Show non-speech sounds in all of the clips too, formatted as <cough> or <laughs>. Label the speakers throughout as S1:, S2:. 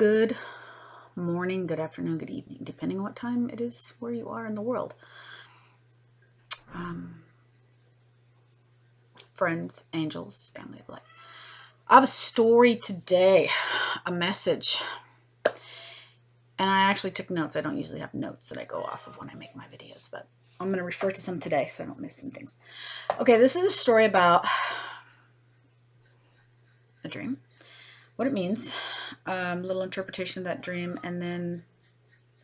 S1: good morning, good afternoon, good evening, depending on what time it is where you are in the world. Um, friends, angels, family of light. I have a story today, a message. And I actually took notes. I don't usually have notes that I go off of when I make my videos, but I'm going to refer to some today so I don't miss some things. Okay, this is a story about a dream, what it means, um, little interpretation of that dream, and then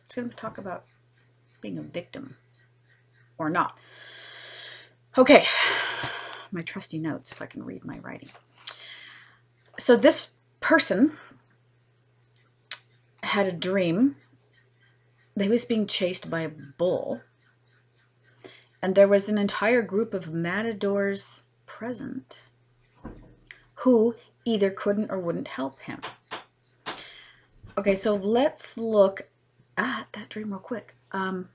S1: it's going to talk about being a victim or not. Okay, my trusty notes if I can read my writing. So this person had a dream that he was being chased by a bull and there was an entire group of matadors present who either couldn't or wouldn't help him. Okay, so let's look at that dream real quick. Um,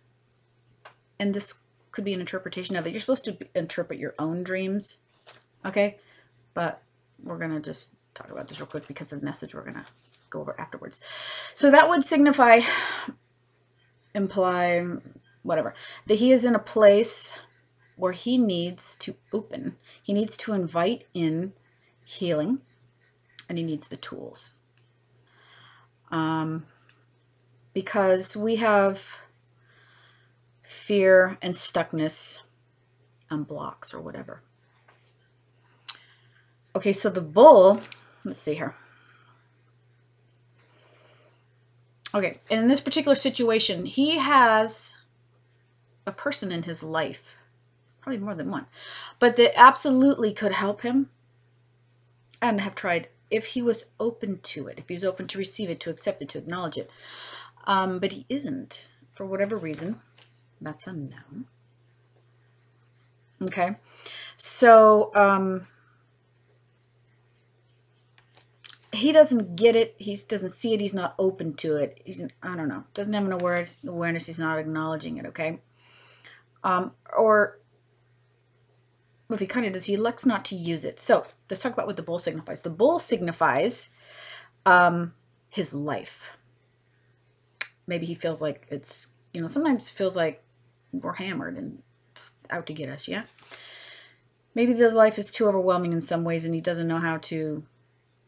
S1: and this could be an interpretation of it. You're supposed to interpret your own dreams, okay? But we're going to just talk about this real quick because of the message we're going to go over afterwards. So that would signify, imply, whatever, that he is in a place where he needs to open. He needs to invite in healing and he needs the tools. Um, because we have fear and stuckness and blocks or whatever. Okay, so the bull, let's see here. Okay, and in this particular situation, he has a person in his life, probably more than one, but that absolutely could help him and have tried if he was open to it, if he was open to receive it, to accept it, to acknowledge it. Um, but he isn't, for whatever reason. That's unknown. Okay, so um, he doesn't get it. He doesn't see it. He's not open to it. He's, I don't know, doesn't have an awareness. awareness he's not acknowledging it, okay? Um, or if he kind of does, he elects not to use it. So let's talk about what the bull signifies. The bull signifies um, his life. Maybe he feels like it's, you know, sometimes feels like we're hammered and out to get us, yeah? Maybe the life is too overwhelming in some ways and he doesn't know how to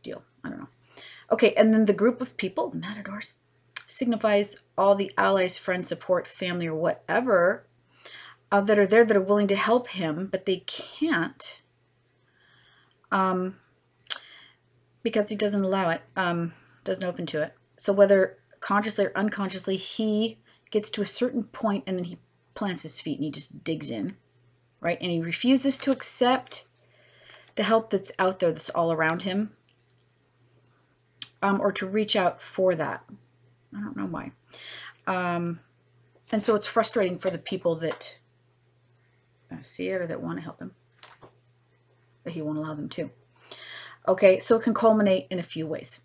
S1: deal. I don't know. Okay, and then the group of people, the matadors, signifies all the allies, friends, support, family, or whatever uh, that are there that are willing to help him, but they can't um, because he doesn't allow it, um, doesn't open to it. So whether consciously or unconsciously, he gets to a certain point and then he plants his feet and he just digs in, right? And he refuses to accept the help that's out there that's all around him um, or to reach out for that. I don't know why. Um, and so it's frustrating for the people that see it or that want to help him. But he won't allow them to. Okay, so it can culminate in a few ways.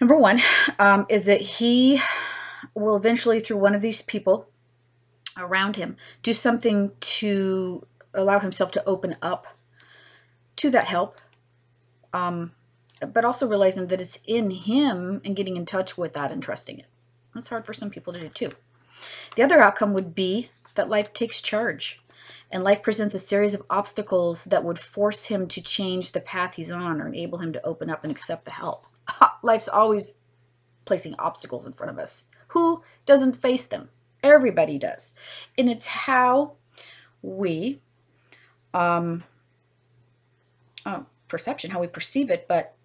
S1: Number one um, is that he will eventually, through one of these people around him, do something to allow himself to open up to that help. Um, but also realizing that it's in him and getting in touch with that and trusting it. That's hard for some people to do too. The other outcome would be that life takes charge and life presents a series of obstacles that would force him to change the path he's on or enable him to open up and accept the help. <laughs> Life's always placing obstacles in front of us. Who doesn't face them? Everybody does. And it's how we, um, oh, perception, how we perceive it, but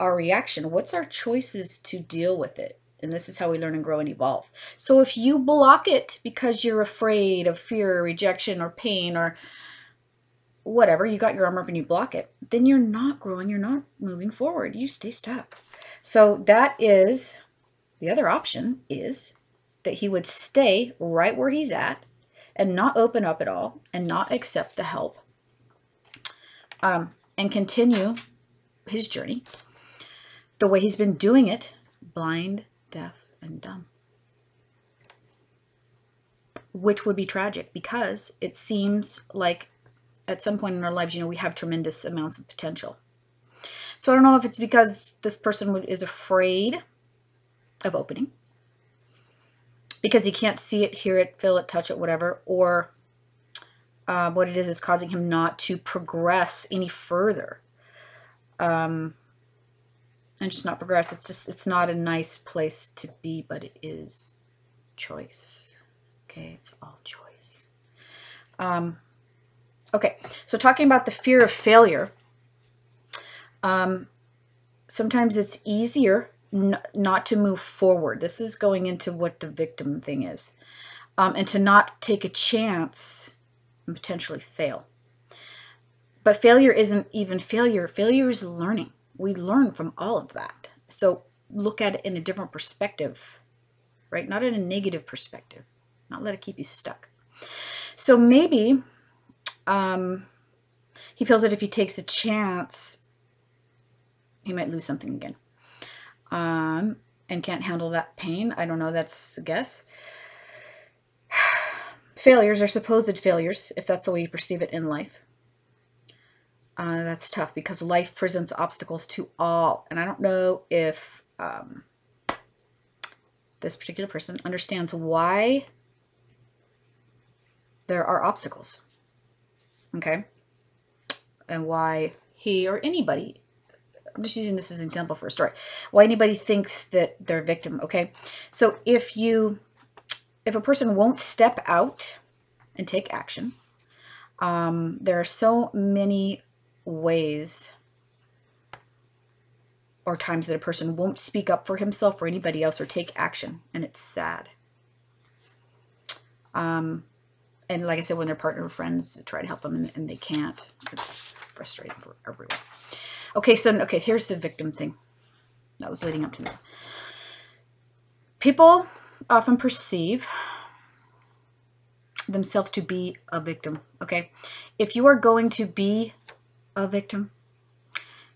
S1: our reaction, what's our choices to deal with it? And this is how we learn and grow and evolve. So if you block it because you're afraid of fear or rejection or pain or whatever, you got your arm up and you block it, then you're not growing, you're not moving forward. You stay stuck. So that is the other option is that he would stay right where he's at and not open up at all and not accept the help um, and continue his journey the way he's been doing it blind deaf, and dumb. Which would be tragic because it seems like at some point in our lives, you know, we have tremendous amounts of potential. So I don't know if it's because this person is afraid of opening because he can't see it, hear it, feel it, touch it, whatever, or uh, what it is is causing him not to progress any further. Um, and just not progress. It's just, it's not a nice place to be, but it is choice. Okay, it's all choice. Um, okay, so talking about the fear of failure, um, sometimes it's easier not to move forward. This is going into what the victim thing is. Um, and to not take a chance and potentially fail. But failure isn't even failure. Failure is learning. We learn from all of that. So look at it in a different perspective, right? Not in a negative perspective. Not let it keep you stuck. So maybe um, he feels that if he takes a chance, he might lose something again um, and can't handle that pain. I don't know, that's a guess. <sighs> failures are supposed failures, if that's the way you perceive it in life. Uh, that's tough because life presents obstacles to all. And I don't know if um, this particular person understands why there are obstacles. Okay? And why he or anybody I'm just using this as an example for a story. Why anybody thinks that they're a victim, okay? So if you, if a person won't step out and take action, um, there are so many ways or times that a person won't speak up for himself or anybody else or take action, and it's sad. Um, and like I said, when their partner or friends try to help them and, and they can't, it's frustrating for everyone. Okay, so okay, here's the victim thing. That was leading up to this. People often perceive themselves to be a victim, okay? If you are going to be a victim,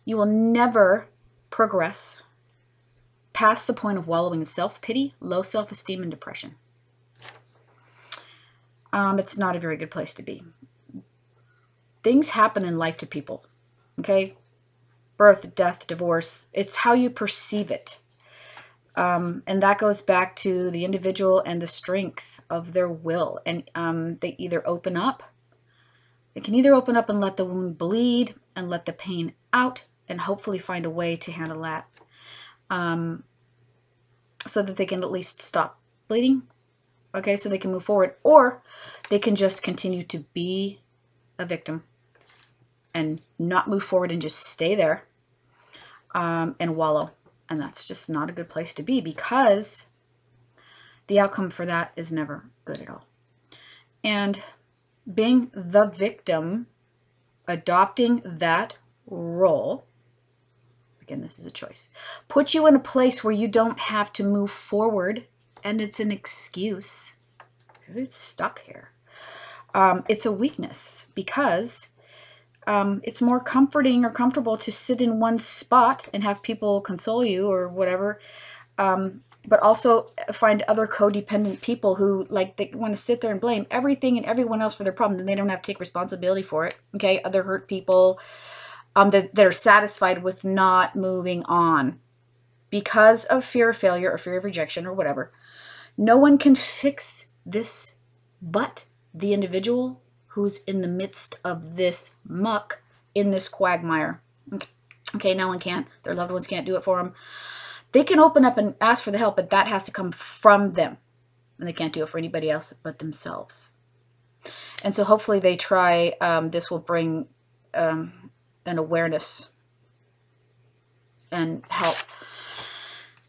S1: you will never progress past the point of wallowing in self-pity, low self-esteem, and depression. Um, it's not a very good place to be. Things happen in life to people, okay? birth, death, divorce. It's how you perceive it. Um, and that goes back to the individual and the strength of their will. And um, they either open up, they can either open up and let the wound bleed and let the pain out and hopefully find a way to handle that um, so that they can at least stop bleeding. Okay, so they can move forward. Or they can just continue to be a victim and not move forward and just stay there um, and wallow. And that's just not a good place to be because the outcome for that is never good at all. And being the victim, adopting that role, again, this is a choice, puts you in a place where you don't have to move forward and it's an excuse. It's stuck here. Um, it's a weakness because um, it's more comforting or comfortable to sit in one spot and have people console you or whatever. Um, but also find other codependent people who like they want to sit there and blame everything and everyone else for their problem. Then they don't have to take responsibility for it. Okay, other hurt people um, that, that are satisfied with not moving on because of fear of failure or fear of rejection or whatever. No one can fix this but the individual who's in the midst of this muck in this quagmire. Okay, no one can't Their loved ones can't do it for them. They can open up and ask for the help, but that has to come from them. And they can't do it for anybody else but themselves. And so hopefully they try, um, this will bring um, an awareness and help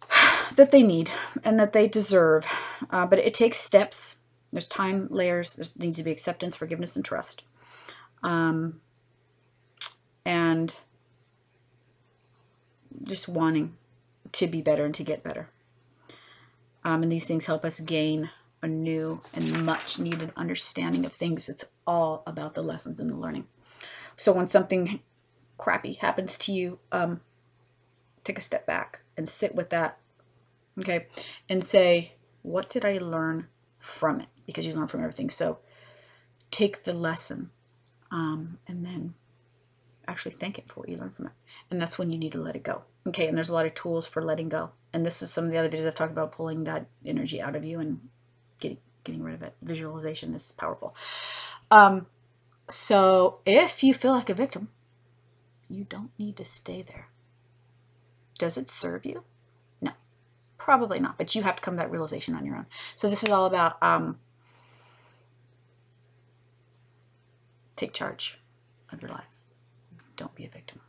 S1: <sighs> that they need and that they deserve. Uh, but it takes steps there's time layers. There needs to be acceptance, forgiveness, and trust. Um, and just wanting to be better and to get better. Um, and these things help us gain a new and much needed understanding of things. It's all about the lessons and the learning. So when something crappy happens to you, um, take a step back and sit with that, okay, and say, what did I learn from it? because you learn from everything. So take the lesson um, and then actually thank it for what you learned from it. And that's when you need to let it go. Okay, and there's a lot of tools for letting go. And this is some of the other videos I've talked about pulling that energy out of you and getting getting rid of it. Visualization is powerful. Um, so if you feel like a victim, you don't need to stay there. Does it serve you? No, probably not. But you have to come to that realization on your own. So this is all about um, take charge of your life. Don't be a victim.